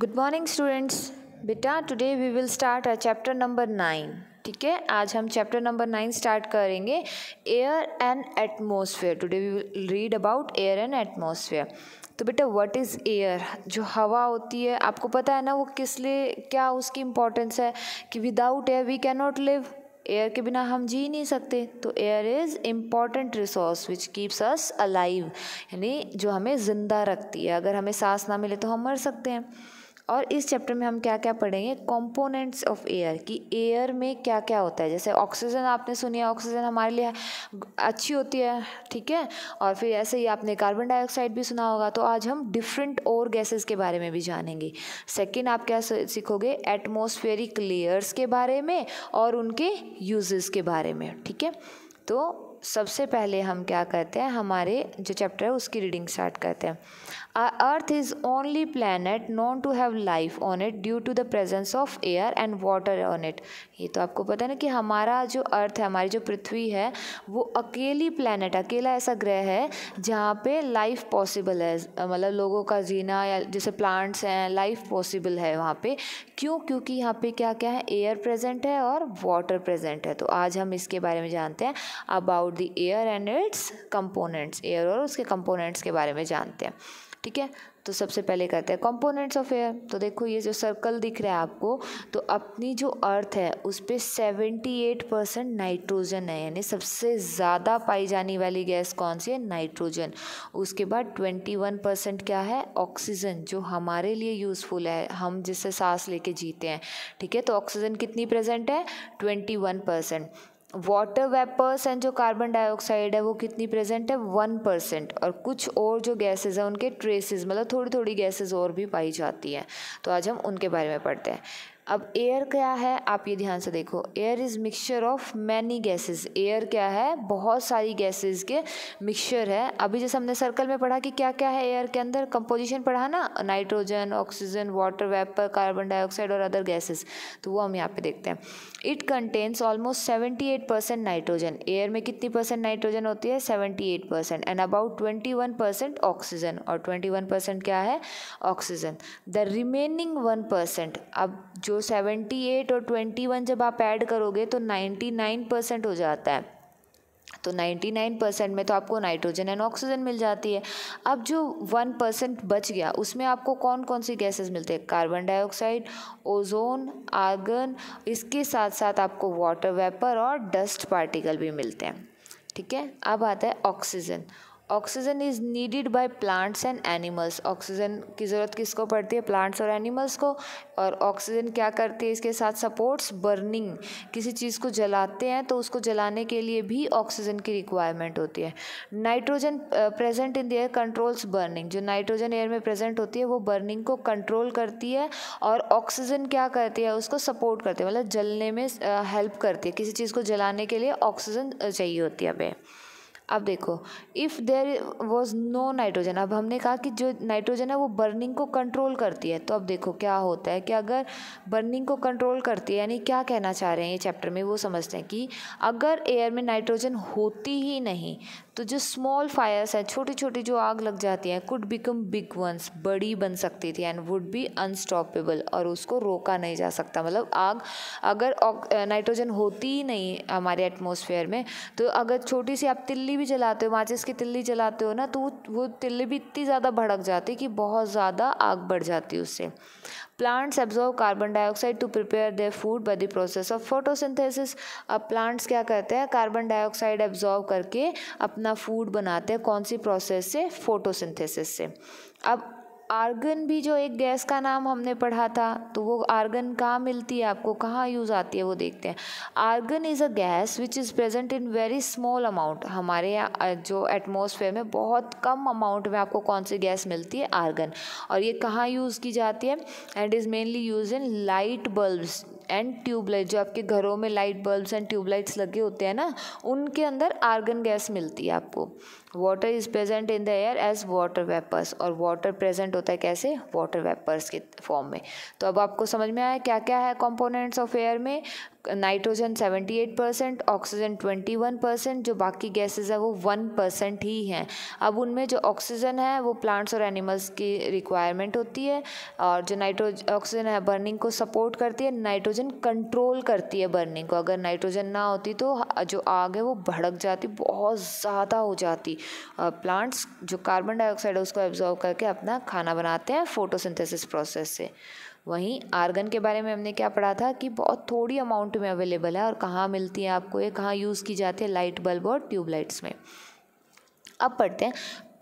Good morning students बेटा today we will start a chapter number nine ठीक है? आज हम चैप्टर नंबर नाइन स्टार्ट करेंगे. Air and atmosphere today we will read about air and atmosphere तो बेटा what is air जो हवा होती है, आपको पता है ना वो किस लिए, क्या उसकी इम्पोर्टेंस है? कि without air we can not live air के बिना हम जी नहीं सकते. तो air is important resource which keeps us alive यानी जो हमें ज़िंदा रखती है. अगर हमें सांस ना मिले तो हम मर सकते हैं. और इस चैप्टर में हम क्या क्या पढ़ेंगे? कंपोनेंट्स ऑफ़ एयर कि एयर में क्या क्या होता है? जैसे ऑक्सीजन आपने सुनी है ऑक्सीजन हमारे लिए अच्छी होती है, ठीक है? और फिर ऐसे ही आपने कार्बन डाइऑक्साइड भी सुना होगा तो आज हम डिफरेंट और गैसेस के बारे में भी जानेंगे। सेकेंड आप क्या सीखोगे? एटमोस्फेरिक लेयर्स के बारे में और उनके यूजेस के बारे में, ठीक है? तो सबसे पहले हम क्या करते हैं, हमारे जो चैप्टर है, उसकी रीडिंग स्टार्ट करते हैं। Earth is only planet known to have life on it due to the presence of air and water on it ये तो आपको पता है ना कि हमारा जो अर्थ है, हमारी जो पृथ्वी है, वो अकेली प्लानट अकेला ऐसा ग्रह है जहाँ पे लाइफ पॉसिबल है। मतलब लोगों का जीना या जैसे प्लांट्स हैं लाइफ पॉसिबल है वहाँ पे। क्यों? क्योंकि यहाँ पे क्या क्या है? एयर प्रेजेंट है और वाटर प्रेजेंट है। तो आज हम इसके बारे में जानते हैं। About the air and its components air और उसके कंपोनेंट्स के बारे में जानते हैं। ठीक है? तो सबसे पहले करते हैं कंपोनेंट्स ऑफ़ एयर तो देखो ये जो सर्कल दिख रहा है आपको तो अपनी जो अर्थ है, उस पर सेवेंटी एट परसेंट नाइट्रोजन है, यानी सबसे ज़्यादा पाई जाने वाली गैस कौन सी है? नाइट्रोजन उसके बाद ट्वेंटी वन परसेंट क्या है? ऑक्सीजन जो हमारे लिए यूज़फुल है। हम जिससे सांस लेके जीते हैं। ठीक है? तो ऑक्सीजन कितनी प्रेजेंट है? Twenty one percent water vapours and जो कार्बन डाइऑक्साइड है, वो कितनी प्रेजेंट है? वन परसेंट और कुछ और जो गैसेज हैं, उनके ट्रेसेस मतलब थोड़ी थोड़ी गैसेज और भी पाई जाती हैं। तो आज हम उनके बारे में पढ़ते हैं। अब एयर क्या है? आप ये ध्यान से देखो। Air is mixture of many gases air क्या है? बहुत सारी गैसेस के मिक्सचर है। अभी जैसे हमने सर्कल में पढ़ा कि क्या क्या है एयर के अंदर? कंपोजिशन पढ़ा ना? Nitrogen oxygen water vapour carbon dioxide और अदर गैसेस तो वो हम यहाँ पे देखते हैं। It contains almost seventy eight percent nitrogen air में कितनी परसेंट नाइट्रोजन होती है? Seventy eight percent and about twenty one percent oxygen और ट्वेंटी वन परसेंट क्या है? Oxygen the remaining one percent अब जो सेवेंटी एट और ट्वेंटी वन जब आप ऐड करोगे तो नाइन्टी नाइन परसेंट हो जाता है। तो 99 परसेंट में तो आपको नाइट्रोजन एंड ऑक्सीजन मिल जाती है। अब जो वन परसेंट बच गया, उसमें आपको कौन कौन सी गैसेस मिलते हैं? कार्बन डाइऑक्साइड ओजोन आर्गन इसके साथ साथ आपको वाटर वेपर और डस्ट पार्टिकल भी मिलते हैं। ठीक है? अब आता है oxygen oxygen is needed by plants and animals. Oxygen की ज़रूरत किसको पड़ती है? प्लांट्स और एनिमल्स को। और ऑक्सीजन क्या करती है? इसके साथ सपोर्ट्स, बर्निंग। किसी चीज़ को जलाते हैं तो उसको जलाने के लिए भी ऑक्सीजन की रिक्वायरमेंट होती है। Nitrogen present in the air controls burning. जो नाइट्रोजन एयर में प्रेजेंट होती है, वो बर्निंग को कंट्रोल करती है और ऑक्सीजन क्या करती है? उसको सपोर्ट करती है। मतलब जलने में हेल्प करती है। किसी चीज़ को जलाने के लिए ऑक्सीजन चाहिए होती है हमें। अब देखो if there was no nitrogen अब हमने कहा कि जो नाइट्रोजन है वो बर्निंग को कंट्रोल करती है। तो अब देखो क्या होता है कि अगर बर्निंग को कंट्रोल करती है, यानी क्या कहना चाह रहे हैं ये चैप्टर में, वो समझते हैं कि अगर एयर में नाइट्रोजन होती ही नहीं तो जो स्मॉल फायर्स हैं छोटी छोटी जो आग लग जाती हैं कुड बिकम बिग वंस बड़ी बन सकती थी एंड वुड बी अनस्टॉपेबल और उसको रोका नहीं जा सकता। मतलब आग, अगर नाइट्रोजन होती ही नहीं हमारे एटमोसफेयर में तो अगर छोटी सी आप तिल्ली भी जलाते हो, माचिस की तिल्ली जलाते हो ना तो वो तिल्ली भी इतनी ज़्यादा भड़क जाती कि बहुत ज़्यादा आग बढ़ जाती उससे। Plants absorb carbon dioxide to prepare their food by the process of photosynthesis अब प्लांट्स क्या करते हैं? कार्बन डाइऑक्साइड एब्जॉर्व करके अपना फ़ूड बनाते हैं, कौन सी प्रोसेस से? फोटोसिंथेसिस से। अब आर्गन भी जो एक गैस का नाम हमने पढ़ा था तो वो आर्गन कहाँ मिलती है आपको? कहाँ यूज़ आती है वो देखते हैं। Argon is a gas which is present in very small amount. हमारे जो एटमोसफेयर में बहुत कम अमाउंट में आपको कौन सी गैस मिलती है? आर्गन। और ये कहाँ यूज़ की जाती है? And is mainly use in light bulbs and tubelight. जो आपके घरों में लाइट बल्ब्स एंड ट्यूबलाइट्स लगे होते हैं ना, उनके अंदर आर्गन गैस मिलती है आपको। Water is present in the air as water vapours और वाटर प्रेजेंट होता है कैसे? वाटर वेपर्स के फॉर्म में। तो अब आपको समझ में आया क्या क्या है कंपोनेंट्स ऑफ़ एयर में? नाइट्रोजन 78 परसेंट ऑक्सीजन 21 परसेंट जो बाकी गैसेस है वो वन परसेंट ही हैं। अब उनमें जो ऑक्सीजन है वो प्लांट्स और एनिमल्स की रिक्वायरमेंट होती है और जो नाइट्रोज ऑक्सीजन है बर्निंग को सपोर्ट करती है नाइट्रोजन कंट्रोल करती है बर्निंग को। अगर नाइट्रोजन ना होती तो जो आग है वो भड़क जाती, बहुत ज़्यादा हो जाती। प्लांट्स जो कार्बन डाइऑक्साइड है, उसको एब्जॉर्व करके अपना खाना बनाते हैं फोटोसिंथेसिस प्रोसेस से। वहीं आर्गन के बारे में हमने क्या पढ़ा था कि बहुत थोड़ी अमाउंट में अवेलेबल है और कहाँ मिलती है आपको, ये कहाँ यूज़ की जाती है लाइट बल्ब और ट्यूबलाइट्स में। अब पढ़ते हैं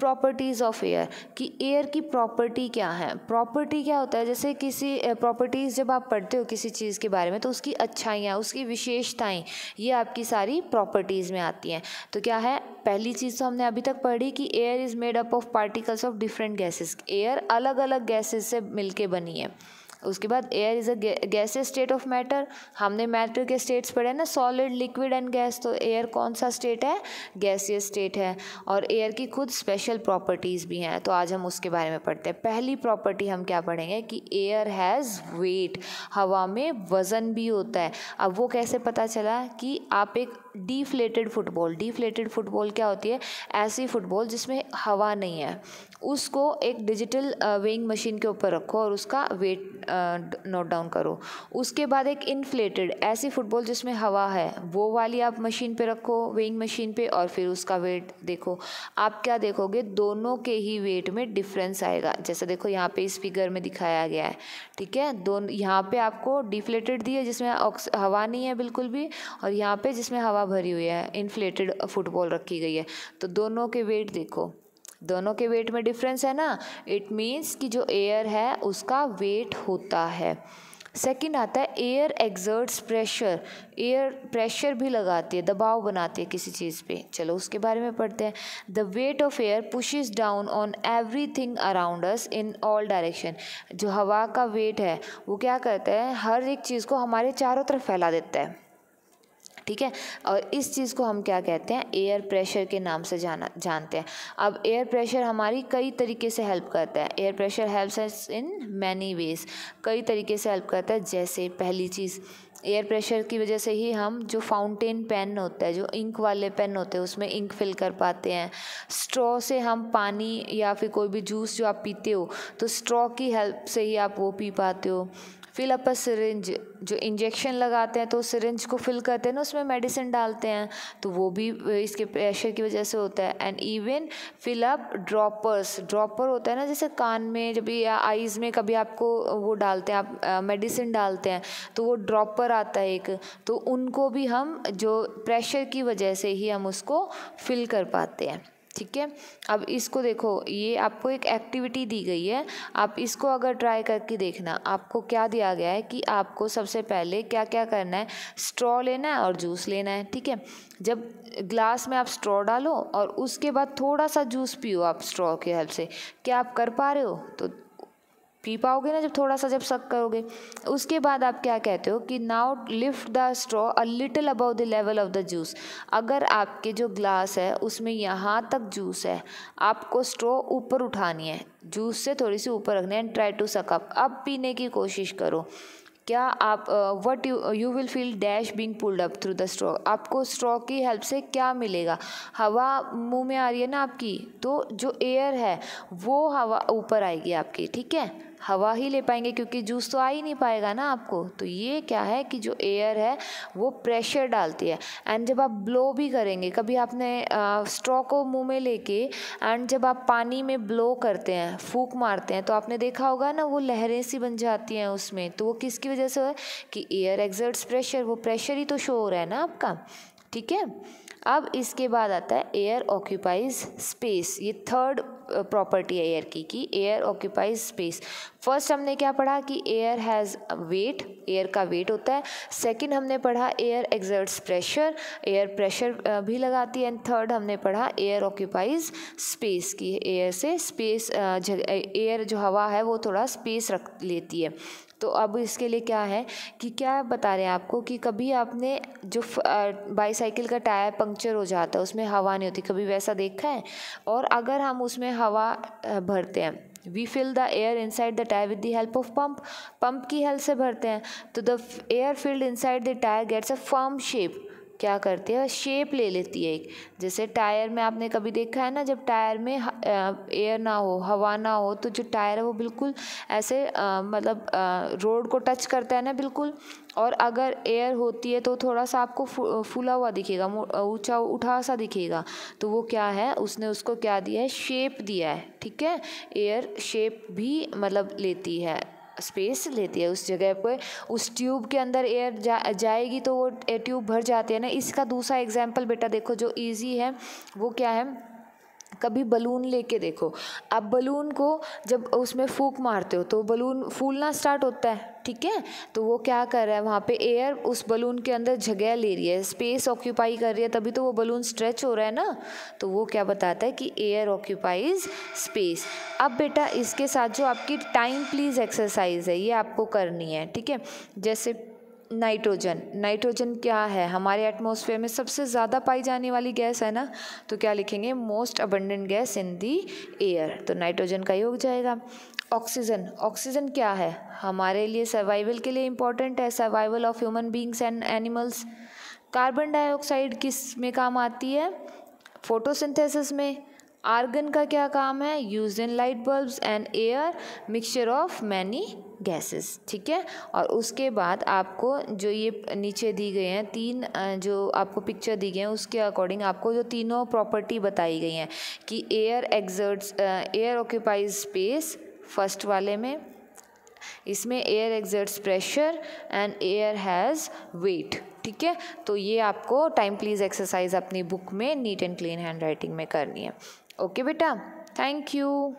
प्रॉपर्टीज़ ऑफ़ एयर कि एयर की प्रॉपर्टी क्या है? प्रॉपर्टी क्या होता है? जैसे किसी प्रॉपर्टीज़ जब आप पढ़ते हो किसी चीज़ के बारे में तो उसकी अच्छाइयाँ, उसकी विशेषताएँ, ये आपकी सारी प्रॉपर्टीज़ में आती हैं। तो क्या है? पहली चीज़ तो हमने अभी तक पढ़ी कि air is made up of particles of different gases air अलग अलग गैसेस से मिलके बनी है। उसके बाद air is a gas state of matter हमने मैटर के स्टेट्स पढ़े ना सॉलिड लिक्विड एंड गैस तो एयर कौन सा स्टेट है? गैसियस स्टेट है. और एयर की खुद स्पेशल प्रॉपर्टीज़ भी हैं. तो आज हम उसके बारे में पढ़ते हैं. पहली प्रॉपर्टी हम क्या पढ़ेंगे? कि एयर हैज़ वेट हवा में वज़न भी होता है. अब वो कैसे पता चला? कि आप एक डीफ्लेटेड फुटबॉल डीफ्लेटेड फुटबॉल क्या होती है? ऐसी फुटबॉल जिसमें हवा नहीं है। उसको एक डिजिटल वेइंग मशीन के ऊपर रखो और उसका वेट नोट डाउन करो। उसके बाद एक इन्फ्लेटेड ऐसी फुटबॉल जिसमें हवा है, वो वाली आप मशीन पे रखो वेइंग मशीन पे और फिर उसका वेट देखो। आप क्या देखोगे? दोनों के ही वेट में डिफरेंस आएगा। जैसे देखो यहाँ पे इस फिगर में दिखाया गया है, ठीक है? दोनों, यहाँ पे आपको डिफ्लेटेड दी है जिसमें हवा नहीं है बिल्कुल भी और यहाँ पे जिसमें हवा भरी हुई है इन्फ्लेटेड फुटबॉल रखी गई है। तो दोनों के वेट देखो। दोनों के वेट में डिफरेंस है ना? इट मीन्स कि जो एयर है, उसका वेट होता है। सेकंड आता है air exerts pressure air pressure भी लगाती है, दबाव बनाती है किसी चीज़ पे। चलो उसके बारे में पढ़ते हैं। The weight of air pushes down on every thing around us in all direction जो हवा का वेट है, वो क्या करता है? हर एक चीज़ को हमारे चारों तरफ़ फैला देता है। ठीक है? और इस चीज़ को हम क्या कहते हैं? एयर प्रेशर के नाम से जाना, जानते हैं। अब एयर प्रेशर हमारी कई तरीके से हेल्प करता है। Air pressure helps in many ways कई तरीके से हेल्प करता है। जैसे पहली चीज़ एयर प्रेशर की वजह से ही हम जो फाउंटेन पेन होता है, जो इंक वाले पेन होते हैं, उसमें इंक फिल कर पाते हैं। स्ट्रॉ से हम पानी या फिर कोई भी जूस जो आप पीते हो तो स्ट्रॉ की हेल्प से ही आप वो पी पाते हो। फिल अप अ सिरिंज जो इंजेक्शन लगाते हैं तो सिरिंज को फिल करते हैं ना, उसमें मेडिसिन डालते हैं तो वो भी इसके प्रेशर की वजह से होता है। And even fill up droppers dropper होता है ना, जैसे कान में जब या आइज़ में कभी आपको वो डालते हैं, आप मेडिसिन डालते हैं तो वो ड्रॉपर आता है एक तो उनको भी हम जो प्रेशर की वजह से ही हम उसको फिल कर पाते हैं। ठीक है? अब इसको देखो, ये आपको एक एक्टिविटी दी गई है। आप इसको अगर ट्राई करके देखना, आपको क्या दिया गया है कि आपको सबसे पहले क्या क्या करना है? स्ट्रॉ लेना है और जूस लेना है, ठीक है? जब ग्लास में आप स्ट्रॉ डालो और उसके बाद थोड़ा सा जूस पियो आप स्ट्रॉ के हेल्प से। क्या आप कर पा रहे हो? तो पी पाओगे ना जब थोड़ा सा जब सक करोगे। उसके बाद आप क्या कहते हो कि now lift the straw a little above the level of the juice अगर आपके जो ग्लास है, उसमें यहाँ तक जूस है, आपको स्ट्रॉ ऊपर उठानी है। जूस से थोड़ी सी ऊपर रखनी है एंड ट्राई टू सकअप अब पीने की कोशिश करो। क्या आप what you you will feel dash being pulled up through the straw आपको स्ट्रॉ की हेल्प से क्या मिलेगा? हवा मुँह में आ रही है ना आपकी तो जो एयर है, वो हवा ऊपर आएगी आपकी, ठीक है? हवा ही ले पाएँगे क्योंकि जूस तो आ ही नहीं पाएगा ना आपको। तो ये क्या है कि जो एयर है, वो प्रेशर डालती है। एंड जब आप ब्लो भी करेंगे, कभी आपने स्ट्रॉ को मुँह में लेके एंड जब आप पानी में ब्लो करते हैं, फूक मारते हैं तो आपने देखा होगा ना, वो लहरें सी बन जाती हैं उसमें। तो वो किसकी वजह से है कि एयर एग्जर्ट्स प्रेशर वो प्रेशर ही तो शो हो रहा है ना आपका। ठीक है? अब इसके बाद आता है एयर ऑक्यूपाइज स्पेस ये थर्ड प्रॉपर्टी है एयर की, कि एयर ऑक्यूपाइज स्पेस फ़र्स्ट हमने क्या पढ़ा कि एयर हैज़ वेट एयर का वेट होता है. सेकंड हमने पढ़ा air exerts pressure air pressure भी लगाती है. एंड थर्ड हमने पढ़ा एयर ऑक्यूपाइज स्पेस की एयर से स्पेस एयर जो हवा है वो थोड़ा स्पेस रख लेती है. तो अब इसके लिए क्या है कि क्या बता रहे हैं आपको कि कभी आपने जो बाईसाइकिल का टायर पंक्चर हो जाता है, उसमें हवा नहीं होती, कभी वैसा देखा है? और अगर हम उसमें हवा भरते हैं we fill the air inside the tyre with the help of pump pump की हेल्प से भरते हैं तो the air filled inside the tyre gets a firm shape क्या करती है शेप ले लेती है एक। जैसे टायर में आपने कभी देखा है ना जब टायर में एयर ना हो हवा ना हो तो जो टायर है वो बिल्कुल ऐसे आ, मतलब रोड को टच करता है ना बिल्कुल। और अगर एयर होती है तो थोड़ा सा आपको फूला हुआ दिखेगा ऊँचा उठा सा दिखेगा। तो वो क्या है उसने उसको क्या दिया है शेप दिया है ठीक है? एयर शेप भी मतलब लेती है। स्पेस लेती है उस जगह पर उस ट्यूब के अंदर एयर जा, जाएगी तो वो ट्यूब भर जाती है ना। इसका दूसरा एग्ज़ाम्पल बेटा देखो जो ईजी है, वो क्या है? कभी बलून लेके देखो। आप बलून को जब उसमें फूक मारते हो तो बलून फूलना स्टार्ट होता है, ठीक है? तो वो क्या कर रहा है, वहाँ पे एयर उस बलून के अंदर जगह ले रही है स्पेस ऑक्यूपाई कर रही है, तभी तो वो बलून स्ट्रेच हो रहा है ना? तो वो क्या बताता है कि एयर ऑक्यूपाइज स्पेस अब बेटा, इसके साथ जो आपकी टाइम प्लीज़ एक्सरसाइज है, ये आपको करनी है, ठीक है? जैसे नाइट्रोजन। नाइट्रोजन क्या है? हमारे एटमॉस्फेयर में सबसे ज़्यादा पाई जाने वाली गैस है ना? तो क्या लिखेंगे? Most abundant gas in the air तो नाइट्रोजन का ही हो जाएगा। ऑक्सीजन ऑक्सीजन क्या है? हमारे लिए सर्वाइवल के लिए इंपॉर्टेंट है। Survival of human beings and animals carbon dioxide किसमें काम आती है? फोटोसिंथेसिस में। आर्गन का क्या काम है? Use in light bulbs and air mixture of many gases ठीक है? और उसके बाद आपको जो ये नीचे दी गए हैं, तीन जो आपको पिक्चर दी गई हैं, उसके अकॉर्डिंग आपको जो तीनों प्रॉपर्टी बताई गई हैं कि air exerts air occupies space first वाले में, इसमें air exerts pressure and air has weight ठीक है? तो ये आपको टाइम प्लीज़ एक्सरसाइज अपनी बुक में neat and clean handwriting में करनी है। ओके बेटा. Thank you